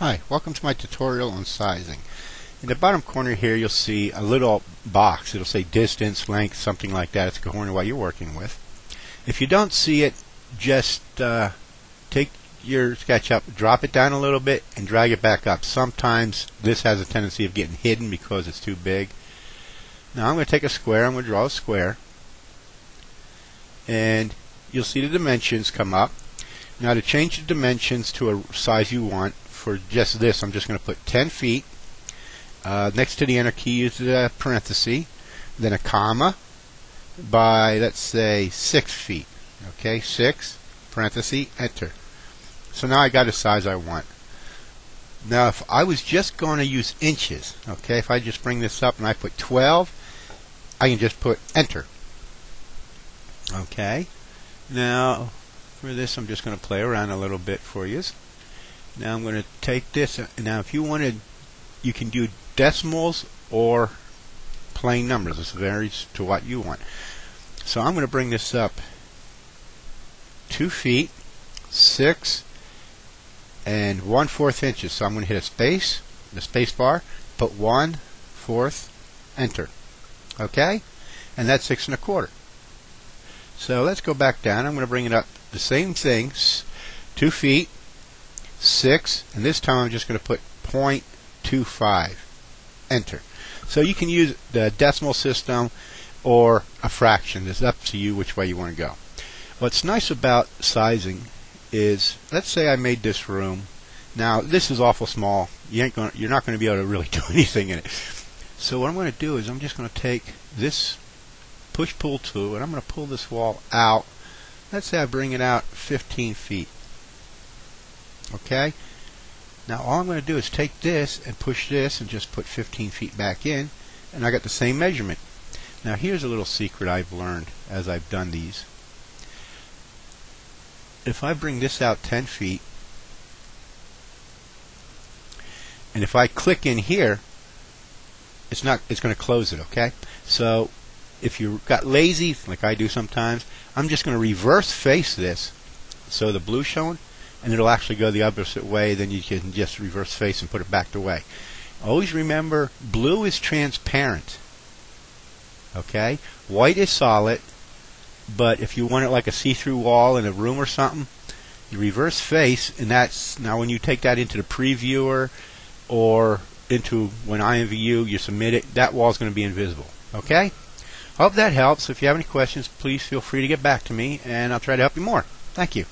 Hi, welcome to my tutorial on sizing. In the bottom corner here you'll see a little box. It'll say distance, length, something like that. It's according corner what you're working with. If you don't see it, just uh, take your SketchUp, drop it down a little bit, and drag it back up. Sometimes this has a tendency of getting hidden because it's too big. Now I'm going to take a square. I'm going to draw a square. And you'll see the dimensions come up. Now to change the dimensions to a size you want, for just this, I'm just going to put 10 feet. Uh, next to the enter key is a parenthesis, then a comma by, let's say, 6 feet. Okay, 6, parenthesis, enter. So now I got a size I want. Now if I was just going to use inches, okay, if I just bring this up and I put 12, I can just put enter. Okay, now for this I'm just going to play around a little bit for you. Now I'm going to take this. Now if you wanted, you can do decimals or plain numbers. This varies to what you want. So I'm going to bring this up two feet, six, and one fourth inches. So I'm going to hit a space, the space bar, put one fourth, enter. Okay? And that's six and a quarter. So let's go back down. I'm going to bring it up the same things, two feet, 6, and this time I'm just going to put 0.25. Enter. So you can use the decimal system or a fraction. It's up to you which way you want to go. What's nice about sizing is, let's say I made this room. Now this is awful small. You ain't going. You're not going to be able to really do anything in it. So what I'm going to do is I'm just going to take this push-pull tool and I'm going to pull this wall out. Let's say I bring it out 15 feet. Okay? Now all I'm going to do is take this and push this and just put 15 feet back in and I got the same measurement. Now here's a little secret I've learned as I've done these. If I bring this out 10 feet and if I click in here it's not it's going to close it okay so if you got lazy like I do sometimes I'm just going to reverse face this so the blue showing and it'll actually go the opposite way. Then you can just reverse face and put it back the way. Always remember, blue is transparent. Okay? White is solid, but if you want it like a see-through wall in a room or something, you reverse face, and that's now when you take that into the previewer or into when IMVU, you submit it, that wall is going to be invisible. Okay? Hope that helps. If you have any questions, please feel free to get back to me, and I'll try to help you more. Thank you.